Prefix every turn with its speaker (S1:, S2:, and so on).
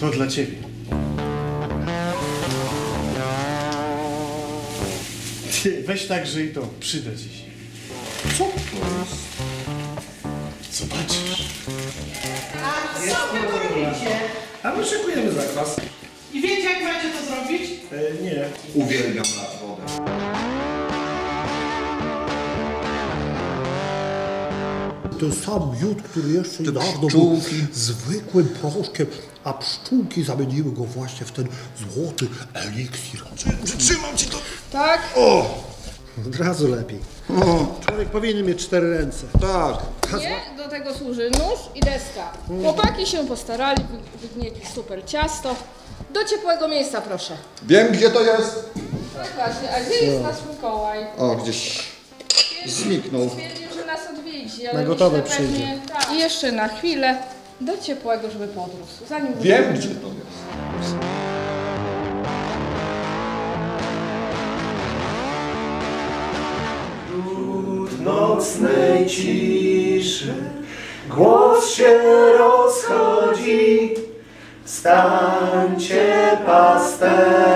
S1: To dla ciebie. Ty, weź także i to, przyda ci się.
S2: Co to jest?
S1: Zobaczysz.
S3: A co wy tu robicie?
S2: A my szykujemy zakwas.
S3: I wiecie jak macie to zrobić?
S1: E, nie.
S2: Uwielbiam lać wodę.
S4: Ten sam miód, który jeszcze niedawno był zwykłym proszkiem, a pszczółki zamieniły go właśnie w ten złoty eliksir.
S2: Trzymam ci to.
S5: Tak?
S4: Od razu lepiej. Człowiek powinien mieć cztery ręce.
S2: Tak.
S5: Nie? Do tego służy nóż i deska. Chłopaki się postarali, wy- wygnieźli super ciasto. Do ciepłego miejsca proszę.
S2: Wiem gdzie to jest.
S5: Tak właśnie, a gdzie jest nasz Mikołaj?
S2: O, gdzieś zniknął.
S5: Ale
S4: Na gotowe
S5: myślę pewnie-
S4: przyjdzie.
S5: Tak. I jeszcze na chwilę do ciepłego, żeby podrósł. Zanim
S2: Wiem gdzie to jest.
S6: nocnej ciszy głos się rozchodzi. Stańcie pasterze,